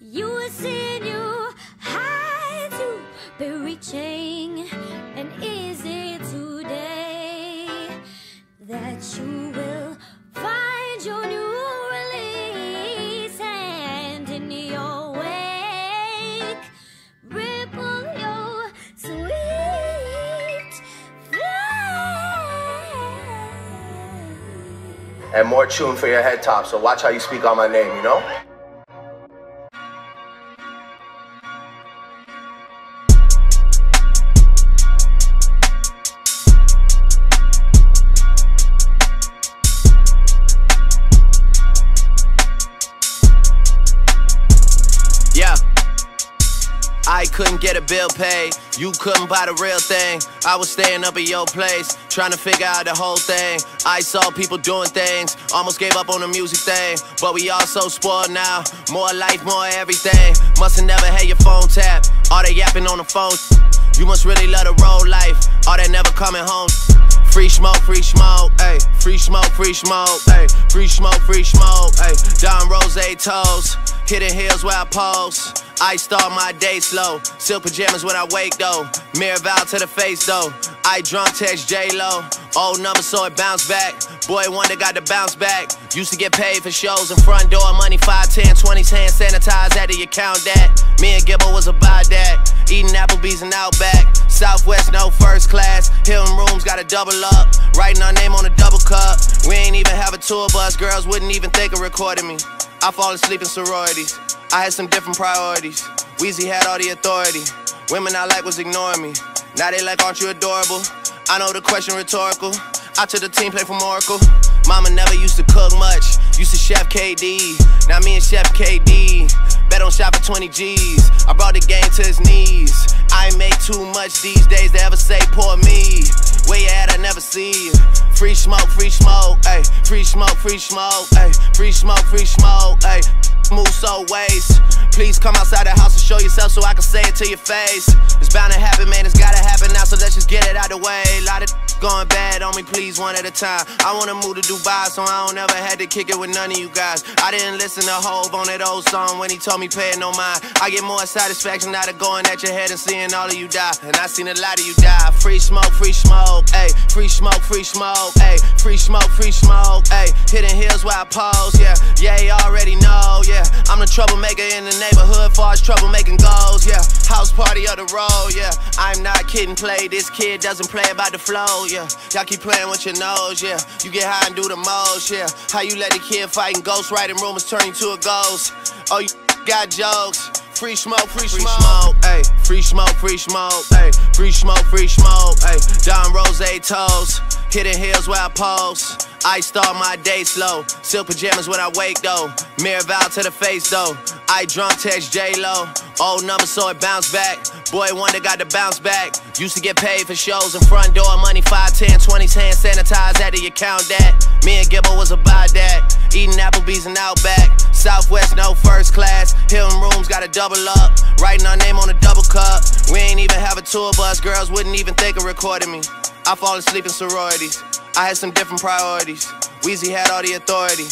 You you to be reaching. And is it today that you will find your new release? And in your wake, ripple your sweet flame. and more tune for your head top. So watch how you speak on my name, you know? I couldn't get a bill paid. You couldn't buy the real thing. I was staying up at your place, trying to figure out the whole thing. I saw people doing things, almost gave up on the music thing. But we all so spoiled now. More life, more everything. Must've never had your phone tap. All they yapping on the phone. You must really love the road life. All that never coming home. Free smoke, free smoke, ayy. Free smoke, free smoke, ayy. Free smoke, free smoke, ayy. Don Rose toes, hitting hills where I pose. I start my day slow. Silk pajamas when I wake though. Mirror vow to the face though. I drunk text J Lo. Old number so it bounce back. Boy wonder got to bounce back. Used to get paid for shows in front door. Money 5, 10, 20s hand sanitized. Had to account that. Me and Gibbo was about that. Eating Applebee's and Outback. Southwest, no first class. Hilton rooms got to double up. Writing our name on a double cup. We ain't even have a tour bus. Girls wouldn't even think of recording me. I fall asleep in sororities. I had some different priorities. Weezy had all the authority. Women I like was ignoring me. Now they like, aren't you adorable? I know the question rhetorical. I took the team play from Oracle. Mama never used to cook much. Used to chef KD. Now me and Chef KD. Bet on shop for 20 G's. I brought the game to his knees. I ain't make too much these days to ever say poor me. Where you at? I never see you. Free smoke, free smoke, ayy. Free smoke, free smoke, ayy. Free smoke, free smoke, ayy. Move so ways. Please come outside the house and show yourself so I can say it to your face. It's bound to happen, man. It's gotta happen now, so let's just get it out the way. A Lot of going bad on me, please, one at a time. I wanna move to Dubai, so I don't ever had to kick it with none of you guys. I didn't listen to Hove on that old song when he told me pay it no mind. I get more satisfaction out of going at your head and seeing all of you die. And I seen a lot of you die. Free smoke, free smoke, ayy. Free smoke, free smoke, ayy. Free smoke, free smoke, ayy. Hitting hills where I pose, yeah. Yeah, you already know, yeah. I'm the troublemaker in the neighborhood, far as troublemaking goes, yeah. House party of the road, yeah. I'm not kidding, play. This kid doesn't play about the flow, yeah. Y'all keep playing with your nose, yeah. You get high and do the most, yeah. How you let the kid fight ghosts, ghost writing rumors turn you to a ghost? Oh, you got jokes. Free smoke, free, free smoke, ayy. Free smoke, free smoke, ayy. Free smoke, free smoke, ayy. Don Rose toes, hitting hills where I pose. I start my day slow. Silk pajamas when I wake though. Mirror vow to the face though. I drunk text J Lo. Old number so it bounce back. Boy wonder got to bounce back. Used to get paid for shows in front door. Money 5, 10, 20s hand sanitized. Had to account that. Me and Gibbo was about that. Eating Applebee's and Outback. Southwest, no first class. Hilton rooms got to double up. Writing our name on a double cup. We ain't even have a tour bus. Girls wouldn't even think of recording me. I fall asleep in sororities. I had some different priorities. Weezy had all the authority.